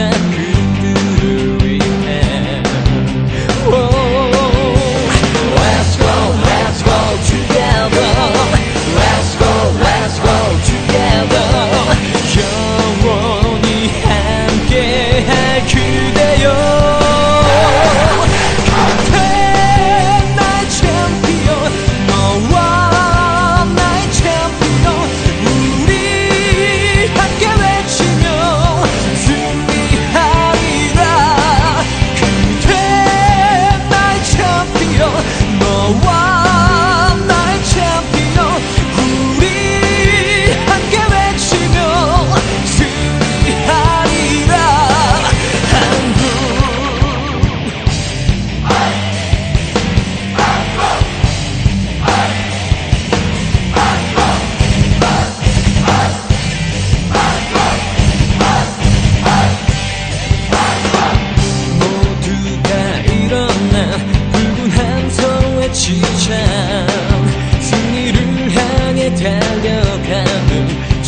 illusion